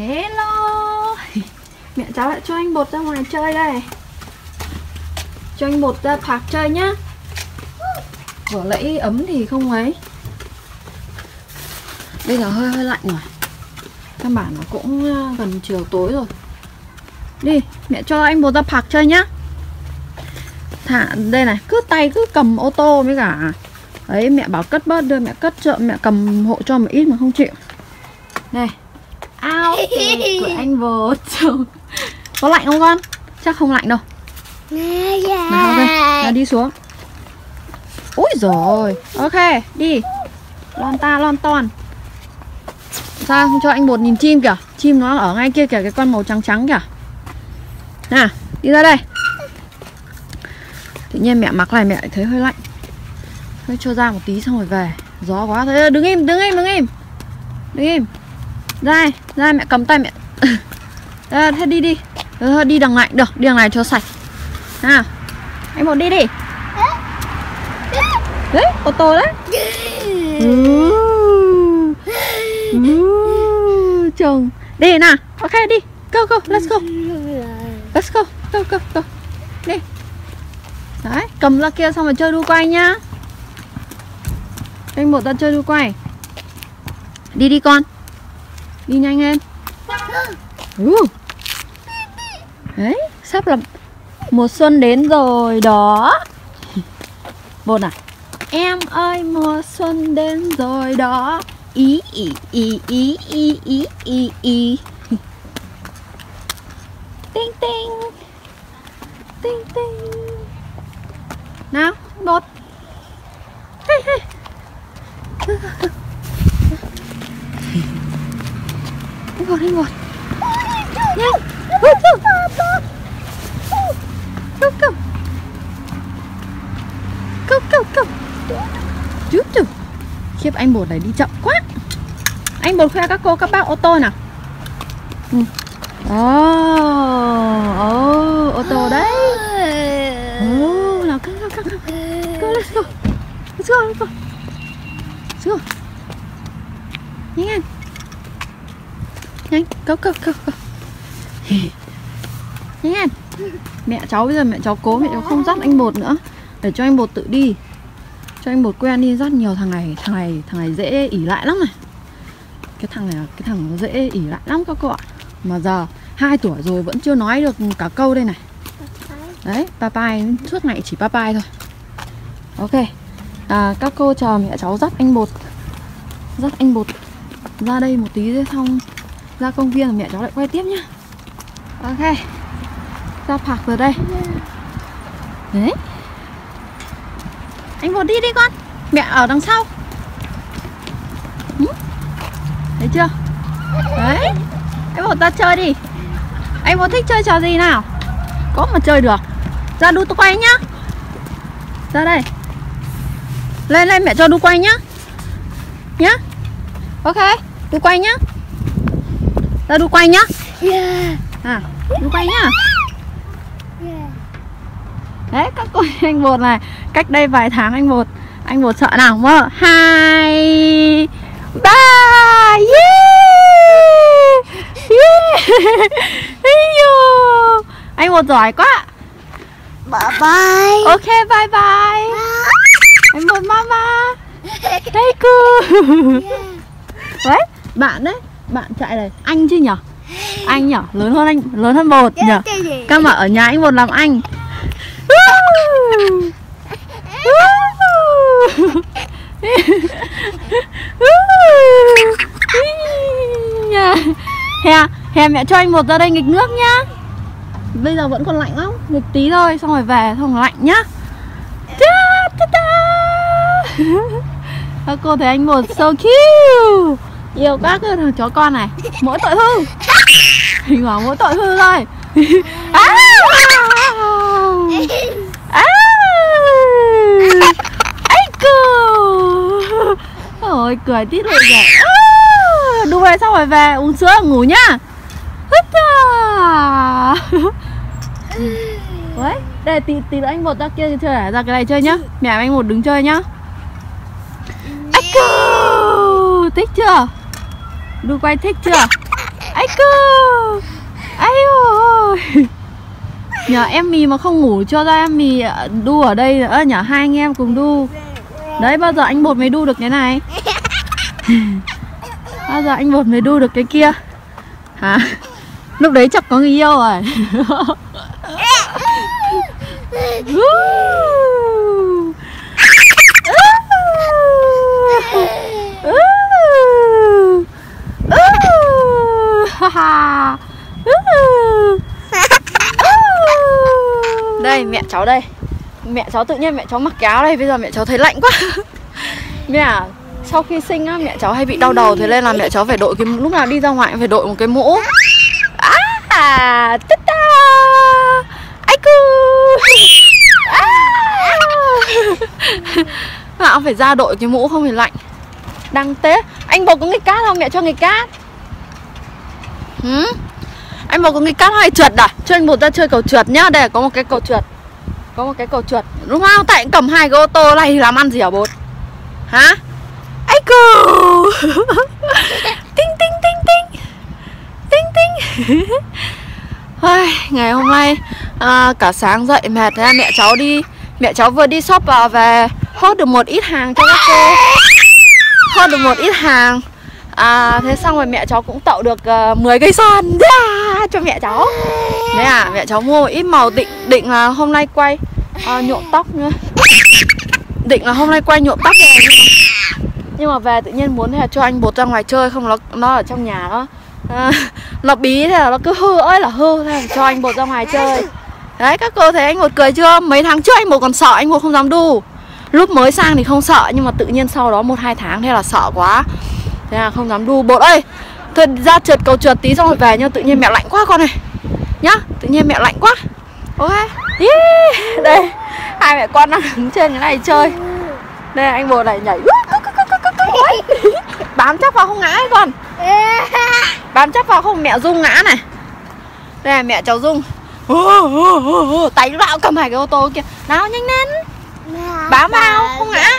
Hello Mẹ cháu lại cho anh bột ra ngoài chơi đây. Cho anh bột ra park chơi nhá. Vừa lấy ấm thì không ấy. Bây giờ hơi hơi lạnh rồi. Căn bản nó cũng ờ, gần chiều tối rồi. Đi, mẹ cho anh bột ra park chơi nhá. Thả đây này, cứ tay cứ cầm ô tô với cả. Đấy, mẹ bảo cất bớt đưa mẹ cất chợ mẹ cầm hộ cho một ít mà không chịu. Đây. Ao của anh bột Có lạnh không con? Chắc không lạnh đâu. Nào đây, nào đi xuống. Úi rồi Ok, đi. Lon ta lon ton. Sao không cho anh bột nhìn chim kìa? Chim nó ở ngay kia kìa Cái con màu trắng trắng kìa. Nè đi ra đây. Tự nhiên mẹ mặc này mẹ thấy hơi lạnh. Thôi cho ra một tí xong rồi về. Gió quá. Thôi đứng im đứng im đứng im. Đứng im ra đây, ra mẹ cầm tay mẹ. À, Thế đi đi. À, đi đằng này. Được Đi đằng này cho sạch. Nào. Anh một đi đi. Đấy ô tô đấy. Ừ. Ừ. Chồng. Đi nào. Ok đi. Go go let's go. Let's go Go go go. Đi. Đấy cầm ra kia xong rồi chơi đu quay nhá. Anh một ta chơi đu quay. Đi đi con. Đi nhanh em, ừ. Đấy Sắp là Mùa xuân đến rồi đó. Bột à? Em ơi mùa xuân đến rồi đó. Ý ý ý ý ý ý ý ý. Tinh tinh. Tinh tinh. Nào bột. Hey, hey. Anh bột anh bột Nhanh. Go go Go go Go Chút chút Khiếp anh bột này đi chậm quá. Anh bột khoe các cô các bác ô tô nào? Ừ. Oh, oh, ô tô đấy. Oh, nào go, go, go, go let's go Let's go, let's go. Let's go. Nhanh nhanh. Nhanh, cốc cốc cốc Nhanh Mẹ cháu bây giờ mẹ cháu cố mẹ cháu không dắt anh bột nữa. Để cho anh bột tự đi. Cho anh bột quen đi dắt nhiều thằng này Thằng này, thằng này dễ ỉ lại lắm này. Cái thằng này, cái thằng nó dễ ỉ lại lắm các cô ạ. Mà giờ 2 tuổi rồi vẫn chưa nói được cả câu đây này. Đấy, bye suốt ngày chỉ bye thôi. Ok. À, Các cô chờ mẹ cháu dắt anh bột. Dắt anh bột ra đây một tí rồi xong. Ra công viên rồi mẹ cháu lại quay tiếp nhá. Ok, Ra park rồi đây. Đấy. Anh vào đi đi con. Mẹ ở đằng sau. Ừ. Thấy chưa? Đấy. Anh vào ta chơi đi. Anh bột thích chơi trò gì nào? Có mà chơi được. Ra đu tôi quay nhá. Ra đây. Lên lên, mẹ cho đu quay nhá. Nhá. Ok, Đu quay nhá. Ra đu quay nhá. Yeah. À đu quay nhá. Yeah. Đấy các cô anh bột này Cách đây vài tháng anh bột Anh bột sợ nào mơ Hai Ba Yeah! Yeah. Anh bột giỏi quá. Bye bye. Ok bye bye. Anh bột mama. Đây cô Yeah. Đấy bạn đấy Bạn chạy này. Anh chứ nhở? Anh nhở? Lớn hơn anh Lớn hơn bột nhở? Các mà ở nhà anh bột làm anh. Hè, hè mẹ cho anh một ra đây nghịch nước nhá. Bây giờ vẫn còn lạnh lắm. Nghịch tí thôi xong rồi về xong rồi lạnh nhá. Ta, ta, ta. Các cô thấy anh một so cute Yêu các cái thằng chó con này Mỗi tội hư Hình bảo mỗi tội hư thôi à! À! Ây Ôi cười tít rồi kìa à! Đu về xong rồi về uống sữa ngủ nhá Hít. Đấy để tí, tí anh một ra kia chơi? Ra cái này chơi nhá Mẹ anh một đứng chơi nhá Đu quay thích chưa? Ai cơ Ai ôi! Nhờ em mì mà không ngủ cho ra em mì ờ, đu ở đây nữa Nhờ hai anh em cùng đu. Đấy, bao giờ anh bột mới đu được cái này? Bao giờ anh bột mới đu được cái kia? Hả? Lúc đấy chắc có người yêu rồi. cháu đây. Mẹ cháu tự nhiên mẹ cháu mặc cái áo đây Bây giờ mẹ cháu thấy lạnh quá. Mẹ à, sau khi sinh á mẹ cháu hay bị đau đầu Thế nên là mẹ cháu phải đội cái lúc nào đi ra ngoài phải đội một cái mũ. À, tít ta. Ai cu à. Mà ông phải ra đội cái mũ không thì lạnh. Đang Tết Anh bầu có nghịch cát không? Mẹ cho nghịch cát. Hử? Anh bầu có nghịch cát hay trượt à? Cho anh bầu ra chơi cầu trượt nhá. Đây có một cái cầu trượt. Có một cái cầu trượt Đúng không? Tại cầm hai cái ô tô này thì làm ăn gì hả bột? Hả? Ai cu Tinh tinh tinh tinh. Tinh tinh. Ôi, Ngày hôm nay à, Cả sáng dậy mệt thế à. mẹ cháu đi Mẹ cháu vừa đi shop vào về. Hốt được một ít hàng cho các cô. Hốt được một ít hàng. À, Thế xong rồi mẹ cháu cũng tậu được à, uh, 10 cây son. Yeah, cho mẹ cháu. Đấy à mẹ cháu mua một ít màu định định là hôm nay quay à, nhuộm tóc nữa Định là hôm nay quay nhuộm tóc này nhưng mà, nhưng mà về tự nhiên muốn là cho anh bột ra ngoài chơi Không nó nó ở trong nhà nó à, Nó bí thế là nó cứ hư ơi là hư Thế là cho anh bột ra ngoài chơi. Đấy các cô thấy anh một cười chưa? Mấy tháng trước anh một còn sợ anh một không dám đu. Lúc mới sang thì không sợ Nhưng mà tự nhiên sau đó một hai tháng thế là sợ quá. Thế là không dám đu. Bột ơi Thôi ra trượt cầu trượt tí xong rồi về nhưng tự nhiên mẹ lạnh quá con này. Nhá, tự nhiên mẹ lạnh quá. Ok. Yeah. Đây, hai mẹ con đang đứng trên cái này chơi. Đây anh bồ này nhảy. Bám chắc vào không ngã ấy con. Bám chắc vào không mẹ Dung ngã này. Đây là mẹ cháu Dung. Tay bạo cầm hai cái ô tô kia. Nào nhanh lên. Bám vào không ngã.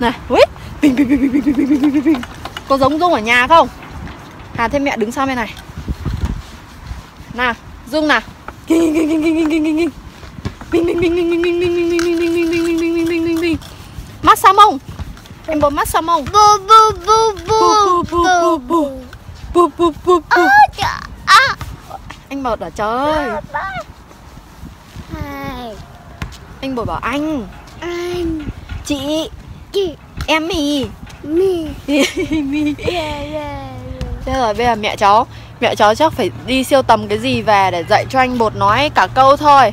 Này, ui Bình bình bình bình bình bình bình bình. Có giống Dung ở nhà không? Hà thêm mẹ đứng sau bên này Nào Dung nào Kinh kinh kinh kinh kinh kinh kinh kinh bình bình bình bình bình bình bình bình bình bình bình bình bình bình bình bình Mắt sao mông Em mắt sao mông Bu bu bu bu bu bu bụp bụp Ơ trời à, Anh bảo ở trời Anh bồi bảo anh Anh Chị Em mì Mi mì Yeah yeah Thế rồi bây giờ mẹ cháu Mẹ cháu chắc phải đi siêu tầm cái gì về Để dạy cho anh bột nói cả câu thôi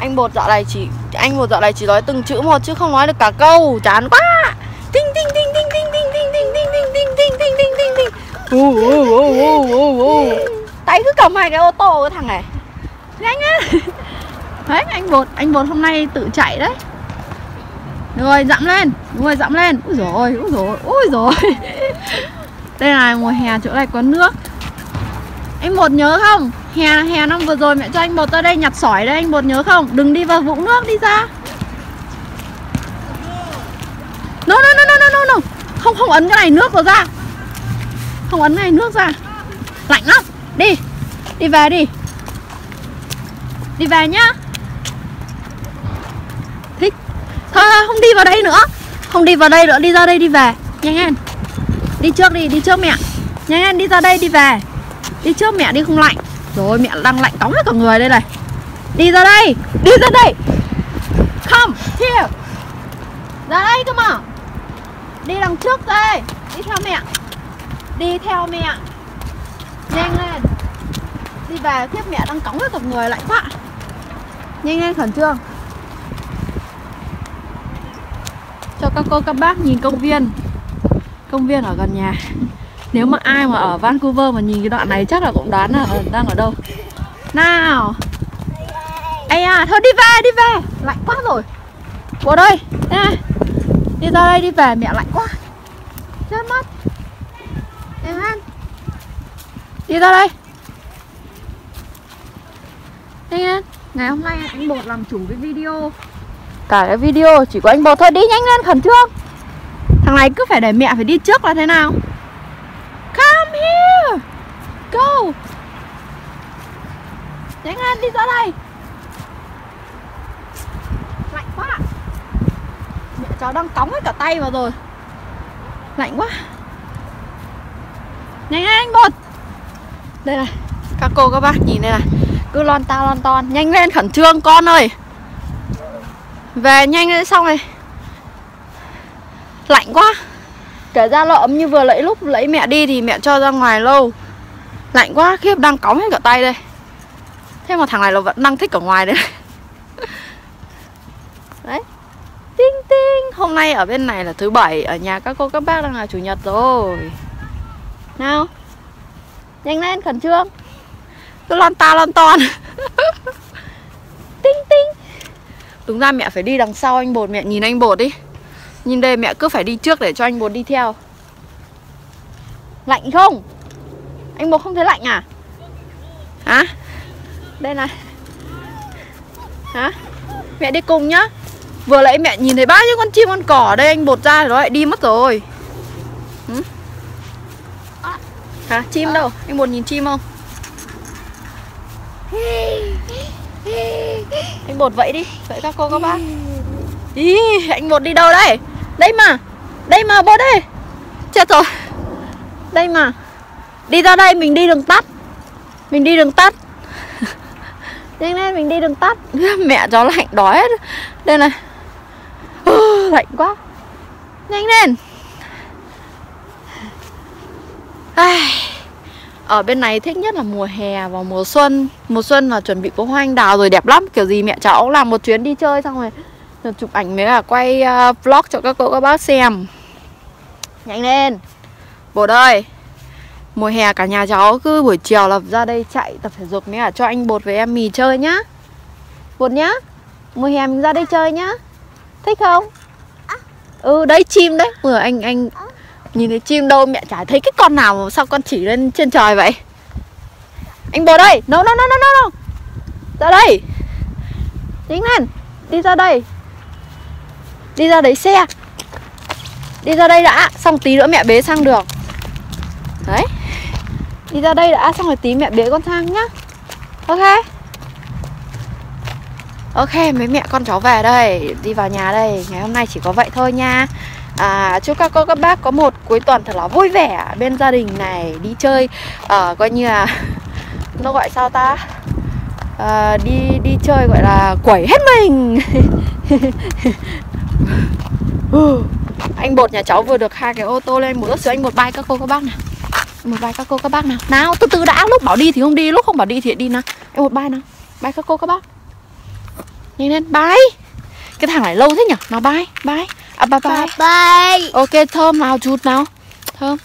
Anh bột dạo này chỉ Anh bột dạo này chỉ nói từng chữ một chứ không nói được cả câu Chán quá Tinh tinh tinh tinh tinh tinh tinh tinh tinh tinh tinh tinh tinh tinh tinh tinh. Tay cứ cầm hai cái ô tô cái thằng này Nhanh á Đấy anh bột Anh bột hôm nay tự chạy đấy Rồi dặm lên Đúng rồi dặm lên Úi dồi Úi dồi Úi dồi đây là mùa hè chỗ này có nước. Anh bột nhớ không? Hè hè năm vừa rồi mẹ cho anh bột ra đây nhặt sỏi đây, Anh bột nhớ không? Đừng đi vào vũng nước đi ra. No no no no no no no. Không không ấn cái này nước vào ra. Không ấn cái này nước ra. Lạnh lắm. Đi. Đi về đi. Đi về nhá. Thích. Thôi không đi vào đây nữa. Không đi vào đây nữa. Đi ra đây đi về. Nhanh lên. Đi trước đi Đi trước mẹ. Nhanh lên, đi ra đây, đi về. Đi trước mẹ, đi không lạnh. Rồi, mẹ đang lạnh cóng hết cả người đây này. Đi ra đây, Đi ra đây. Come here. Ra đây cơ mà. Đi đằng trước đây. Đi theo mẹ. Đi theo mẹ. Nhanh lên. Đi về tiếp mẹ đang cóng hết cả người, lạnh quá. Nhanh lên khẩn trương. Cho các cô, các bác nhìn công viên. Công viên ở gần nhà. Nếu mà ai mà ở Vancouver mà nhìn cái đoạn này chắc là cũng đoán là ờ, đang ở đâu. Nào. Ây à, thôi đi về, đi về. Lạnh quá rồi. Bố đây Đi ra đây đi về, mẹ lạnh quá. Chết mất. Em ăn. Đi ra đây. Nhanh lên Ngày hôm nay anh Bột làm chủ cái video. Cả cái video chỉ có anh Bột thôi. Đi nhanh lên khẩn trương. Thằng này cứ phải để mẹ phải đi trước là thế nào? Come here! Go! Nhanh lên, đi ra đây! Lạnh quá! Mẹ cháu đang cóng hết cả tay vào rồi. Lạnh quá! Nhanh lên, anh bột! Đây này, Các cô, các bác nhìn đây này. Cứ lon ta, lon ton. Nhanh lên, khẩn trương, con ơi! Về nhanh lên, xong này. Lạnh quá. Kể ra là ấm như vừa lấy lúc lấy mẹ đi thì mẹ cho ra ngoài lâu. Lạnh quá, khiếp, đang cóng hết cả tay đây. Thế mà thằng này nó vẫn đang thích ở ngoài đấy Đấy. Tinh tinh. Hôm nay ở bên này là thứ bảy, Ở nhà các cô, các bác đang là chủ nhật rồi. Nào. Nhanh lên, khẩn trương. Cứ lon ta, lon ton. Tinh tinh. Đúng ra mẹ phải đi đằng sau anh bột, Mẹ nhìn anh bột đi. Nhìn đây mẹ cứ phải đi trước để cho anh bột đi theo Lạnh không? Anh bột không thấy lạnh à? Hả? Đây này Hả? Mẹ đi cùng nhá Vừa nãy mẹ nhìn thấy bao nhiêu con chim con cỏ ở đây Anh bột ra rồi nó lại đi mất rồi Hả? Chim đâu? Anh bột nhìn chim không? Anh bột vậy đi Vậy các cô các bác Ý, anh bột đi đâu đây? Đây mà. Đây mà, bố đây. Chết rồi. Đây mà. Đi ra đây, mình đi đường tắt. Mình đi đường tắt. Nhanh lên, mình đi đường tắt. Mẹ cháu lạnh đói hết. Đây này. Lạnh quá. Nhanh lên. Ai... Ở bên này thích nhất là mùa hè và mùa xuân. Mùa xuân là chuẩn bị có hoa anh đào rồi, đẹp lắm. Kiểu gì mẹ cháu làm một chuyến đi chơi xong rồi rồi chụp ảnh với là quay uh, vlog cho các cô các bác xem. Nhanh lên. Bột ơi Mùa hè cả nhà cháu cứ buổi chiều là ra đây chạy tập thể dục với cả cho anh Bột với em mì chơi nhá. Bột nhá Mùa hè mình ra đây chơi nhá. Thích không? Ừ đấy chim đấy. Vừa anh anh Nhìn thấy chim đâu mẹ chả thấy cái con nào mà sao con chỉ lên trên trời vậy? Anh Bột ơi No no no no no Ra đây. Chính lên Đi ra đây. Đi ra đấy xe. Đi ra đây đã Xong tí nữa mẹ bế sang được Đấy. Đi ra đây đã Xong rồi tí mẹ bế con sang nhá. Ok. Ok mấy mẹ con cháu về đây. Đi vào nhà đây Ngày hôm nay chỉ có vậy thôi nha. À, Chúc các cô các bác có một cuối tuần thật là vui vẻ Bên gia đình này Đi chơi à, Coi như là Nó gọi sao ta? À, Đi đi chơi gọi là quẩy hết mình. anh bột nhà cháu vừa được hai cái ô tô lên một ớt sữa anh một bay các cô các bác nào. Một bay các cô các bác nào. Nào từ từ đã lúc bảo đi thì không đi lúc không bảo đi thì đi nào. Em một bay nào. Bay các cô các bác. Nhanh lên bay cái thằng này lâu thế nhỉ nào bay bay à bye bye Bye. ok thơm nào chút nào. Thơm